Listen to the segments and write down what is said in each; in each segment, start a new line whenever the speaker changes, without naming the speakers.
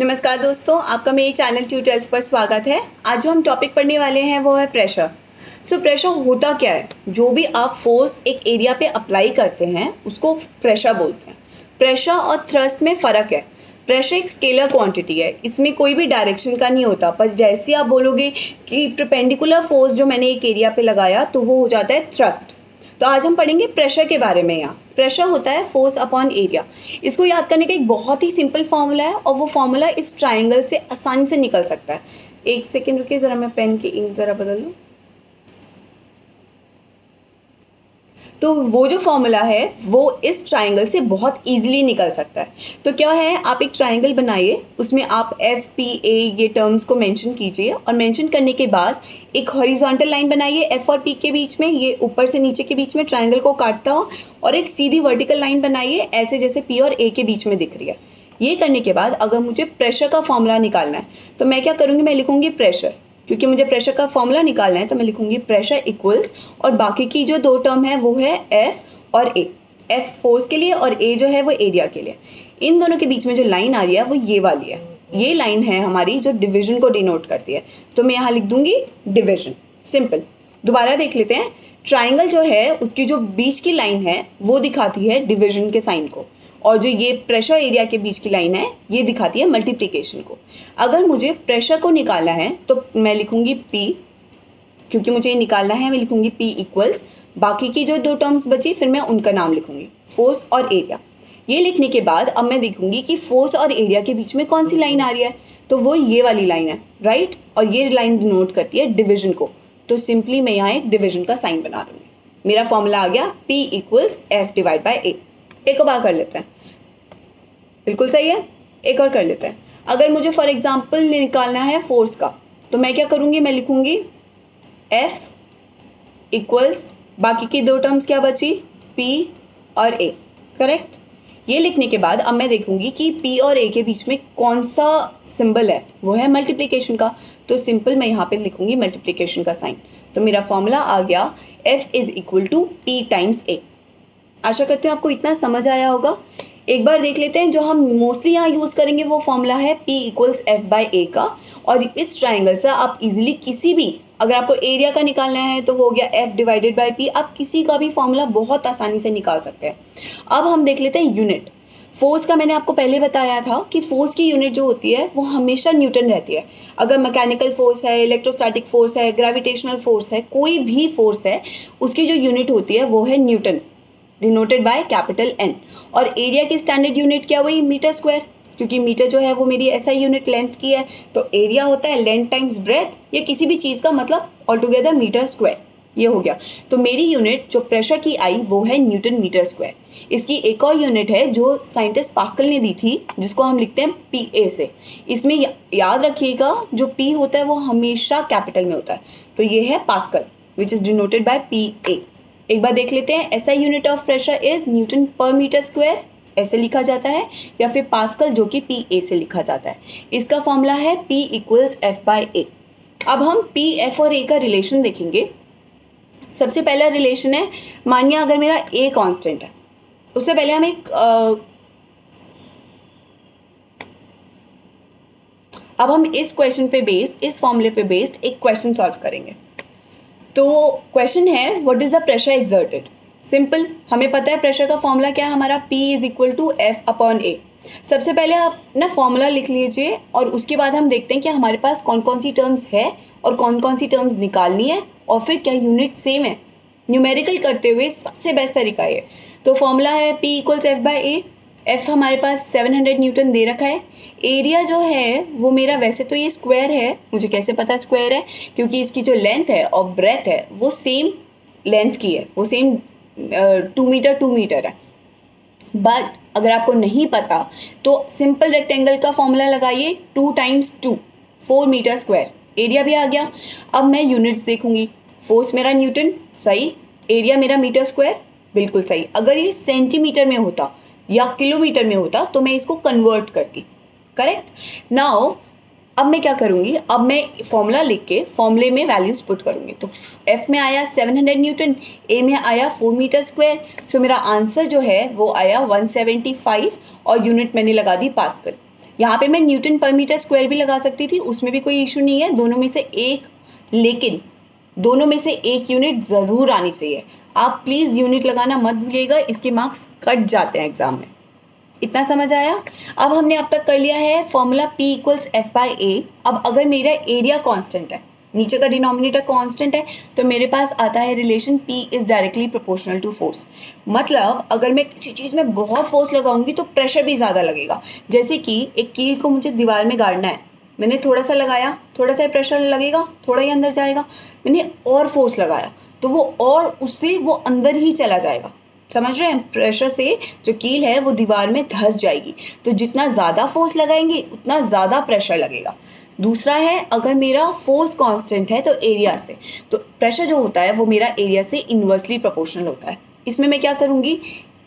नमस्कार दोस्तों आपका मेरे चैनल ट्यूटर्स पर स्वागत है। आज जो हम टॉपिक पढ़ने वाले हैं वो है प्रेशर सो so, प्रेशर होता क्या है? जो भी आप फोर्स एक एरिया पे अप्लाई करते हैं उसको प्रेशर बोलते हैं। प्रेशर और थ्रस्ट में फ़र्क है। प्रेशर एक स्केलर क्वांटिटी है। इसमें कोई भी डायरेक्शन का नहीं होता। पर जैसे आप बोलोगे कि प्रपेंडिकुलर फोर्स जो मैंने एक एरिया पे लगाया तो वो हो जाता है थ्रस्ट तो आज हम पढ़ेंगे प्रेशर के बारे में यहाँ। प्रेशर होता है फोर्स अपॉन एरिया इसको याद करने का एक बहुत ही सिंपल फॉर्मूला है और वो फॉर्मूला इस ट्राइंगल से आसानी से निकल सकता है। एक सेकेंड रुकिए, ज़रा मैं पेन की इंक ज़रा बदल लूँ। तो वो जो फॉर्मूला है, वो इस ट्राइंगल से बहुत ईजिली निकल सकता है। तो क्या है, आप एक ट्राइंगल बनाइए, उसमें आप एफ़ पी ए ये टर्म्स को मेंशन कीजिए और मेंशन करने के बाद एक हॉरिजॉन्टल लाइन बनाइए एफ़ और पी के बीच में, ये ऊपर से नीचे के बीच में ट्राइंगल को काटता हो और एक सीधी वर्टिकल लाइन बनाइए, ऐसे जैसे पी और ए के बीच में दिख रही है। ये करने के बाद अगर मुझे प्रेशर का फॉर्मूला निकालना है तो मैं क्या करूँगी, मैं लिखूँगी प्रेशर क्योंकि मुझे प्रेशर का फॉर्मूला निकालना है तो मैं लिखूँगी प्रेशर इक्वल्स और बाकी की जो दो टर्म है, वो है एफ़ और ए एफ़ फोर्स के लिए और ए जो है, वो एरिया के लिए। इन दोनों के बीच में जो लाइन आ रही है, वो ये वाली है। ये लाइन है हमारी जो डिविजन को डिनोट करती है। तो मैं यहाँ लिख दूँगी डिविजन सिंपल दोबारा देख लेते हैं। ट्राइंगल जो है, उसकी जो बीच की लाइन है, वो दिखाती है डिविजन के साइन को। और जो ये प्रेशर एरिया के बीच की लाइन है, ये दिखाती है मल्टीप्लिकेशन को। अगर मुझे प्रेशर को निकालना है तो मैं लिखूँगी पी क्योंकि मुझे ये निकालना है, मैं लिखूँगी पी इक्वल्स बाकी की जो दो टर्म्स बची, फिर मैं उनका नाम लिखूँगी। फोर्स और एरिया ये लिखने के बाद अब मैं देखूँगी कि फोर्स और एरिया के बीच में कौन सी लाइन आ रही है। तो वो ये वाली लाइन है राइट और ये लाइन डिनोट करती है डिविजन को। तो सिंपली मैं यहाँ एक डिविजन का साइन बना दूँगी। मेरा फॉर्मूला आ गया P equals F divide by A एक और बार कर लेते हैं। बिल्कुल सही है, एक और कर लेते हैं। अगर मुझे फॉर एग्ज़ाम्पल निकालना है फोर्स का तो मैं क्या करूँगी? मैं लिखूँगी एफ़ इक्वल्स बाकी की दो टर्म्स क्या बची? पी और ए करेक्ट ये लिखने के बाद अब मैं देखूँगी कि पी और ए के बीच में कौन सा सिंबल है। वो है मल्टीप्लिकेशन का। तो सिंपल मैं यहाँ पे लिखूँगी मल्टीप्लिकेशन का साइन तो मेरा फॉर्मूला आ गया F is equal to P times A आशा करते हैं आपको इतना समझ आया होगा। एक बार देख लेते हैं, जो हम मोस्टली यहाँ यूज़ करेंगे वो फॉर्मूला है P equals F by A का। और इस ट्राइंगल से आप इजीली किसी भी, अगर आपको एरिया का निकालना है तो वो हो गया एफ़ डिवाइडेड बाई पी आप किसी का भी फॉर्मूला बहुत आसानी से निकाल सकते हैं। अब हम देख लेते हैं यूनिट फोर्स का मैंने आपको पहले बताया था कि फोर्स की यूनिट जो होती है, वो हमेशा न्यूटन रहती है। अगर मैकेनिकल फोर्स है इलेक्ट्रोस्टैटिक फोर्स है ग्रेविटेशनल फोर्स है, कोई भी फोर्स है, उसकी जो यूनिट होती है, वो है newton denoted by capital N और एरिया की स्टैंडर्ड यूनिट क्या हुई मीटर स्क्वायर क्योंकि मीटर जो है वो मेरी ऐसा यूनिट लेंथ की है। तो एरिया होता है लेंथ टाइम्स ब्रेथ या किसी भी चीज़ का मतलब ऑल टुगेदर मीटर स्क्वायर ये हो गया। तो मेरी यूनिट जो प्रेशर की आई वो है न्यूटन मीटर स्क्वायर इसकी एक और यूनिट है जो साइंटिस्ट पास्कल ने दी थी जिसको हम लिखते हैं पी ए से। इसमें या, याद रखिएगा जो पी होता है वो हमेशा कैपिटल में होता है। तो ये है pascal which is denoted by P A एक बार देख लेते हैं ऐसा unit of pressure is newton per metre square ऐसे लिखा जाता है या फिर पास्कल जो कि पी ए से लिखा जाता है। इसका फॉर्मूला है P equals F by A अब हम पी एफ़ और ए का रिलेशन देखेंगे। सबसे पहला रिलेशन है मानिए अगर मेरा ए कांस्टेंट है उससे पहले हम एक आ, अब हम इस क्वेश्चन पे बेस्ड इस फॉर्मूले पे बेस्ड एक क्वेश्चन सॉल्व करेंगे। तो क्वेश्चन है what is the pressure exerted simple हमें पता है प्रेशर का फॉर्मूला क्या है, हमारा P is equal to F upon A सबसे पहले आप ना फॉर्मूला लिख लीजिए और उसके बाद हम देखते हैं कि हमारे पास कौन कौन सी टर्म्स है और कौन कौन सी टर्म्स निकालनी है और फिर क्या यूनिट सेम है. न्यूमेरिकल करते हुए सबसे बेस्ट तरीका ये. तो फॉर्मूला है P equals F by A F हमारे पास 700 न्यूटन दे रखा है। एरिया जो है, वो मेरा वैसे तो ये स्क्वायर है, मुझे कैसे पता स्क्वायर है? क्योंकि इसकी जो लेंथ है और ब्रेथ है, वो सेम लेंथ की है, वो same two metre two metre है। बट अगर आपको नहीं पता तो सिंपल रेक्टेंगल का फॉर्मूला लगाइए two times two four metre square area भी आ गया। अब मैं यूनिट्स देखूँगी। फोर्स मेरा न्यूटन, सही। एरिया मेरा मीटर स्क्वायर बिल्कुल सही। अगर ये सेंटीमीटर में होता या किलोमीटर में होता तो मैं इसको कन्वर्ट करती। करेक्ट नाउ अब मैं क्या करूँगी? अब मैं फॉर्मूला लिख के फॉर्मूले में वैल्यूज़ पुट करूँगी। तो एफ़ में आया 700 न्यूटन ए में आया 4 मीटर स्क्वायर सो मेरा आंसर जो है, वो आया 175 और यूनिट मैंने लगा दी पास्कल यहाँ पे मैं न्यूटन पर मीटर स्क्वायर भी लगा सकती थी, उसमें भी कोई इशू नहीं है। दोनों में से एक, लेकिन दोनों में से एक यूनिट ज़रूर आनी चाहिए। आप प्लीज़ यूनिट लगाना मत भूलिएगा, इसके मार्क्स कट जाते हैं एग्ज़ाम में। इतना समझ आया? अब हमने अब तक कर लिया है formula P equals F by A अब अगर मेरा एरिया कांस्टेंट है, नीचे का डिनोमिनेटर कांस्टेंट है तो मेरे पास आता है relation P is directly proportional to force मतलब अगर मैं किसी चीज़ में बहुत फोर्स लगाऊँगी तो प्रेशर भी ज़्यादा लगेगा। जैसे कि एक कील को मुझे दीवार में गाड़ना है। मैंने थोड़ा सा लगाया, थोड़ा सा प्रेशर लगेगा, थोड़ा ही अंदर जाएगा। मैंने और फोर्स लगाया। तो वो और उससे वो अंदर ही चला जाएगा। समझ रहे हैं? प्रेशर से जो कील है, वो दीवार में धस जाएगी। तो जितना ज़्यादा फोर्स लगाएँगे, उतना ज़्यादा प्रेशर लगेगा। दूसरा है, अगर मेरा फोर्स कांस्टेंट है तो एरिया से। तो प्रेशर जो होता है, वो मेरा एरिया से इन्वर्सली प्रोपोर्शनल होता है। इसमें मैं क्या करूँगी?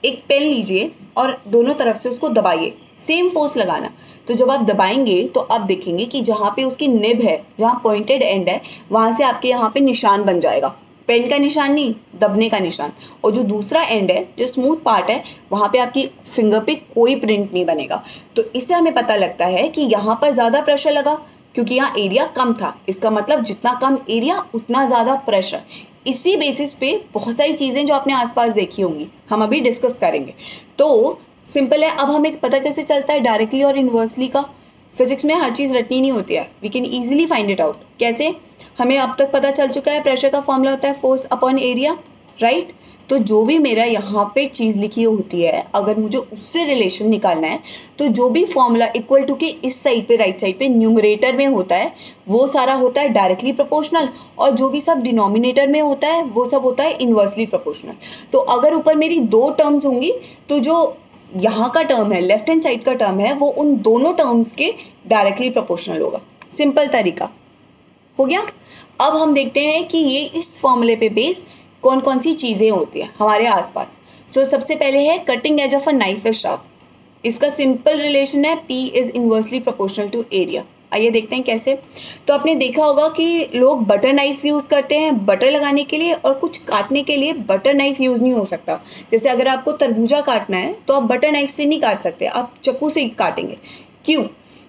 एक पेन लीजिए और दोनों तरफ़ से उसको दबाइए। सेम फोर्स लगाना। तो जब आप दबाएँगे तो आप देखेंगे कि जहाँ पे उसकी निब है, जहाँ पॉइंटेड एंड है, वहाँ से आपके यहाँ पे निशान बन जाएगा। पेन का निशान नहीं, दबने का निशान। और जो दूसरा एंड है, जो स्मूथ पार्ट है, वहाँ पे आपकी फिंगर पे कोई प्रिंट नहीं बनेगा। तो इससे हमें पता लगता है कि यहाँ पर ज़्यादा प्रेशर लगा, क्योंकि यहाँ एरिया कम था। इसका मतलब जितना कम एरिया उतना ज़्यादा प्रेशर इसी बेसिस पे बहुत सारी चीज़ें जो आपने आसपास देखी होंगी, हम अभी डिस्कस करेंगे। तो सिंपल है, अब हमें पता कैसे चलता है डायरेक्टली और इन्वर्सली का? फिजिक्स में हर चीज़ रटनी नहीं होती है। We can easily find it out कैसे? हमें अब तक पता चल चुका है प्रेशर का फॉर्मूला होता है फोर्स अपॉन एरिया राइट तो जो भी मेरा यहाँ पे चीज़ लिखी होती है, अगर मुझे उससे रिलेशन निकालना है तो जो भी फॉर्मूला इक्वल टू के इस साइड पे राइट साइड पे न्यूमरेटर में होता है, वो सारा होता है डायरेक्टली प्रोपोर्शनल और जो भी सब डिनोमिनेटर में होता है, वो सब होता है इन्वर्सली प्रोपोर्शनल तो अगर ऊपर मेरी दो टर्म्स होंगी तो जो यहाँ का टर्म है लेफ़्ट हैंड साइड का टर्म है, वो उन दोनों टर्म्स के डायरेक्टली प्रोपोर्शनल होगा. सिंपल तरीका. हो गया? अब हम देखते हैं कि ये इस फॉर्मूले पे बेस कौन कौन सी चीज़ें होती हैं हमारे आसपास। सो so, सबसे पहले है cutting edge of a knife is sharp इसका सिंपल रिलेशन है P is inversely proportional to area आइए देखते हैं कैसे। तो आपने देखा होगा कि लोग बटर नाइफ यूज़ करते हैं बटर लगाने के लिए और कुछ काटने के लिए बटर नाइफ यूज़ नहीं हो सकता। जैसे अगर आपको तरबूजा काटना है तो आप बटर नाइफ से नहीं काट सकते आप चक्कू से काटेंगे। क्यों?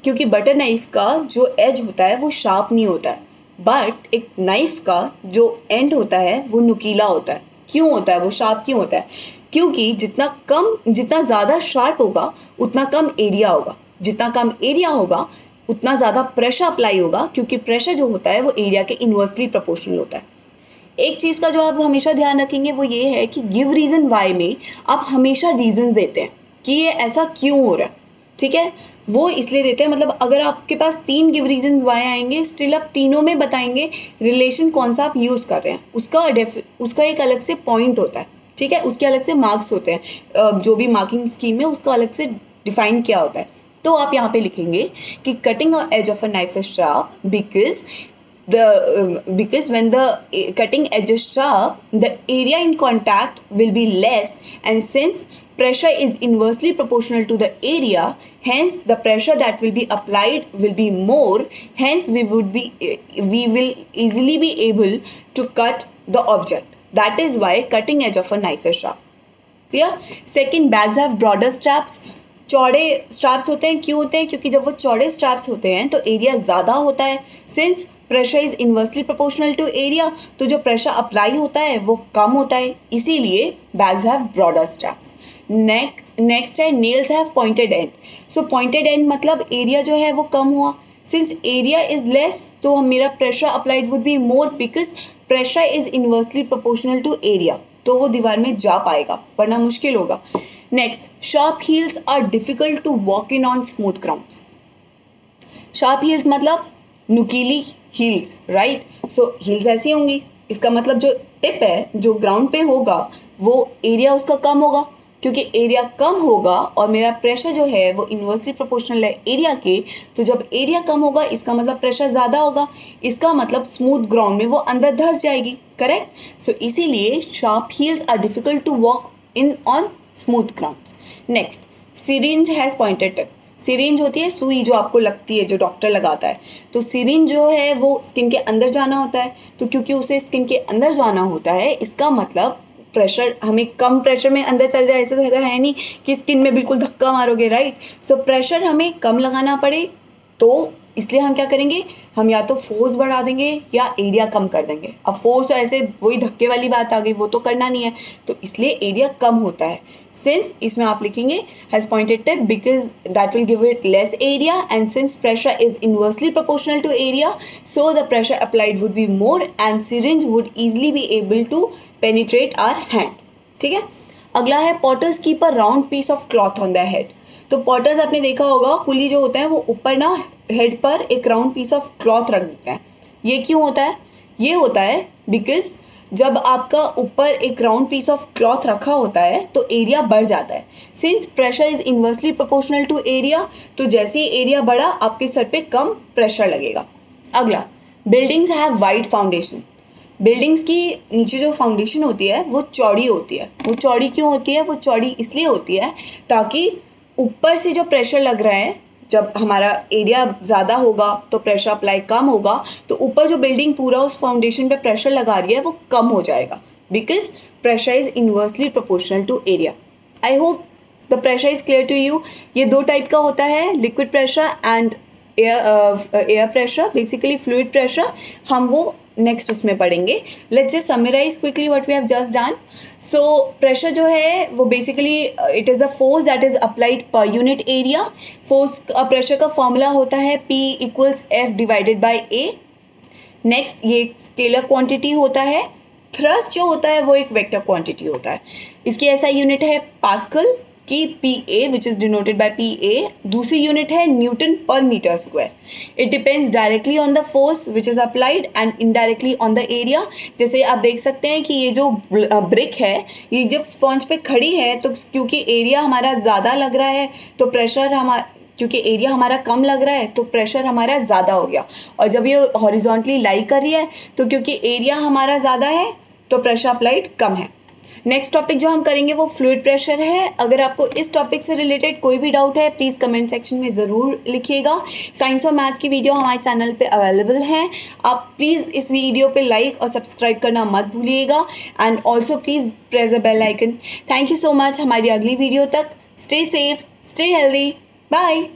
क्योंकि बटर नाइफ का जो एज होता है वो शार्प नहीं होता है। बट एक नाइफ का जो एंड होता है, वो नुकीला होता है। क्यों होता है? वो शार्प क्यों होता है? क्योंकि जितना कम, जितना ज़्यादा शार्प होगा, उतना कम एरिया होगा। जितना कम एरिया होगा, उतना ज़्यादा प्रेशर अप्लाई होगा, क्योंकि प्रेशर जो होता है, वो एरिया के इन्वर्सली प्रोपोर्शनल होता है। एक चीज़ का जो आप हमेशा ध्यान रखेंगे, वो ये है कि गिव रीज़न वाई में आप हमेशा रीज़न देते हैं कि ये ऐसा क्यों हो रहा है। ठीक है? वो इसलिए देते हैं मतलब अगर आपके पास तीन गिव रीजन वाई आएँगे स्टिल आप तीनों में बताएँगे रिलेशन कौन सा आप यूज़ कर रहे हैं। उसका उसका एक अलग से पॉइंट होता है ठीक है? उसके अलग से मार्क्स होते हैं। जो भी मार्किंग स्कीम है उसका अलग से डिफाइन किया होता है। तो आप यहाँ पे लिखेंगे कि cutting edge of a knife is sharp because the um, because when the cutting edge is the area in contact will be less and since pressure is inversely proportional to the area hence the pressure that will be applied will be more hence we would be we will easily be able to cut the object that is why cutting edge of a knife is sharp clear second bags have broader straps चौड़े straps होते हैं क्यों होते हैं क्योंकि जब वो चौड़े स्ट्रैप्स होते हैं तो एरिया ज़्यादा होता है since pressure is inversely proportional to area तो जो प्रेशर अप्लाई होता है वो कम होता है इसीलिए bags have broader straps next next है nails have pointed end so pointed end मतलब एरिया जो है वो कम हुआ। सिंस एरिया इज़ लेस तो मेरा pressure applied would be more because pressure is inversely proportional to area तो वो दीवार में जा पाएगा, वरना मुश्किल होगा। Next sharp heels are difficult to walk in on smooth ground sharp heels मतलब नुकीली हील्स राइट सो हील्स ऐसी होंगी। इसका मतलब जो टिप है, जो ग्राउंड पे होगा, वो एरिया उसका कम होगा। क्योंकि एरिया कम होगा और मेरा प्रेशर जो है वो इन्वर्सली प्रोपोर्शनल है एरिया के तो जब एरिया कम होगा इसका मतलब प्रेशर ज़्यादा होगा। इसका मतलब स्मूथ ग्राउंड में वो अंदर धस जाएगी करेक्ट सो so, इसीलिए sharp heels are difficult to walk in on smooth ground next syringe has pointed tip syringe होती है सुई जो आपको लगती है जो डॉक्टर लगाता है। तो सिरिंज जो है वो स्किन के अंदर जाना होता है। तो क्योंकि उसे स्किन के अंदर जाना होता है इसका मतलब प्रेशर हमें कम प्रेशर में अंदर चल जाए, ऐसे तो ऐसा है नहीं कि स्किन में बिल्कुल धक्का मारोगे राइट सो प्रेशर हमें कम लगाना पड़े तो इसलिए हम क्या करेंगे? हम या तो फोर्स बढ़ा देंगे या एरिया कम कर देंगे। अब फोर्स तो ऐसे वही धक्के वाली बात आ गई, वो तो करना नहीं है। तो इसलिए एरिया कम होता है। सिंस इसमें आप लिखेंगे has pointed tip because that will give it less area and since pressure is inversely proportional to area so the pressure applied would be more and syringe would easily be able to penetrate our hand ठीक है? अगला है potters keep a round piece of cloth on the head तो potters आपने देखा होगा, कुली जो होता है, वो ऊपर ना हेड पर एक राउंड पीस ऑफ़ क्लॉथ रख देते हैं। ये क्यों होता है? ये होता है बिकॉज़ जब आपका ऊपर एक राउंड पीस ऑफ़ क्लॉथ रखा होता है तो एरिया बढ़ जाता है। Since pressure is inversely proportional to area तो जैसे ही एरिया बढ़ा, आपके सर पे कम प्रेशर लगेगा। अगला buildings have wide foundation buildings की नीचे जो फाउंडेशन होती है, वो चौड़ी होती है। वो चौड़ी क्यों होती है? वो चौड़ी इसलिए होती है ताकि ऊपर से जो प्रेशर लग रहा है जब हमारा एरिया ज़्यादा होगा तो प्रेशर अप्लाई कम होगा तो ऊपर जो बिल्डिंग पूरा उस फाउंडेशन पे प्रेशर लगा रही है, वो कम हो जाएगा। Because pressure is inversely proportional to area I hope the pressure is clear to you ये दो टाइप का होता है liquid pressure and air air pressure basically fluid pressure हम वो नेक्स्ट उसमें पढ़ेंगे. Let's just summarise quickly what we have just done so pressure जो है, वो basically it is the force that is applied per unit area force pressure का formula होता है P equals F divided by A next ये scalar quantity होता है. Thrust जो होता है, वो एक वेक्टर क्वांटिटी होता है. इसकी ऐसा यूनिट है पास्कल की P A which is denoted by P A दूसरी यूनिट है newton per metre square it depends directly on the force which is applied and indirectly on the area जैसे आप देख सकते हैं कि ये जो ब्रिक है, ये जब स्पॉन्ज पे खड़ी है तो क्योंकि एरिया हमारा ज़्यादा लग रहा है तो प्रेशर हमारा क्योंकि एरिया हमारा कम लग रहा है तो प्रेशर हमारा ज़्यादा हो गया. और जब ये हॉरिजॉन्टली लाई कर रही है तो क्योंकि एरिया हमारा ज़्यादा है तो प्रेशर अप्लाइड कम है. नेक्स्ट टॉपिक जो हम करेंगे वो फ्लूड प्रेशर है। अगर आपको इस टॉपिक से रिलेटेड कोई भी डाउट है प्लीज़ कमेंट सेक्शन में ज़रूर लिखिएगा। साइंस और मैथ्स की वीडियो हमारे चैनल पे अवेलेबल है। आप प्लीज़ इस वीडियो पे लाइक और सब्सक्राइब करना मत भूलिएगा। And also please press a bell icon thank you so much हमारी अगली वीडियो तक। Stay safe stay healthy bye